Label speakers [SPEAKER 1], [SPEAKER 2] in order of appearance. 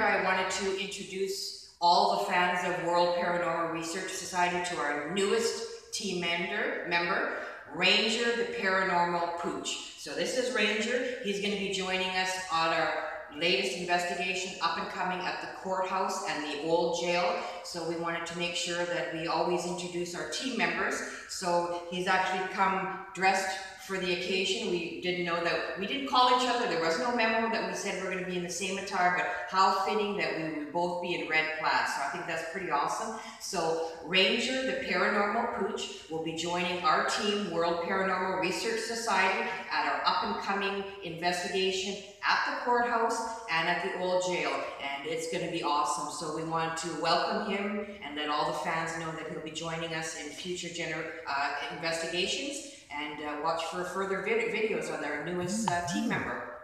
[SPEAKER 1] here, I wanted to introduce all the fans of World Paranormal Research Society to our newest team member, member, Ranger the Paranormal Pooch. So this is Ranger. He's going to be joining us on our latest investigation up and coming at the courthouse and the old jail. So we wanted to make sure that we always introduce our team members. So he's actually come dressed for the occasion. We didn't know that, we didn't call each other. There was no memo that we said we're going to be in the same attire, but how fitting that we would both be in red plaid. So I think that's pretty awesome. So Ranger, the paranormal pooch, will be joining our team, World Paranormal Research Society, at our up and coming investigation at the courthouse and at the old jail. And it's going to be awesome. So we want to welcome him and let all the fans know that he'll be joining us in future gener- uh, investigations and uh, watch for further vid- videos on our newest uh, team member.